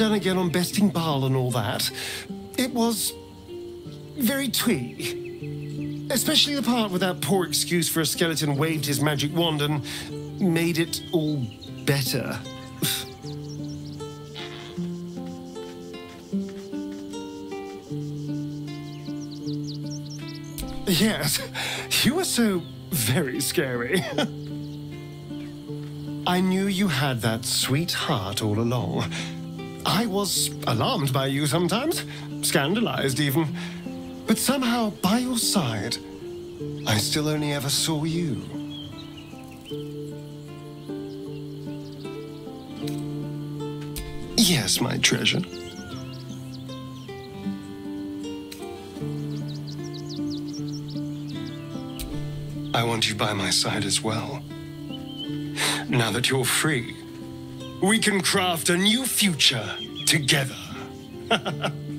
done again on besting Bhaal and all that. It was very twee. Especially the part where that poor excuse for a skeleton waved his magic wand and made it all better. yes, you were so very scary. I knew you had that sweet heart all along. I was alarmed by you sometimes, scandalized even. But somehow, by your side, I still only ever saw you. Yes, my treasure. I want you by my side as well. Now that you're free, we can craft a new future together.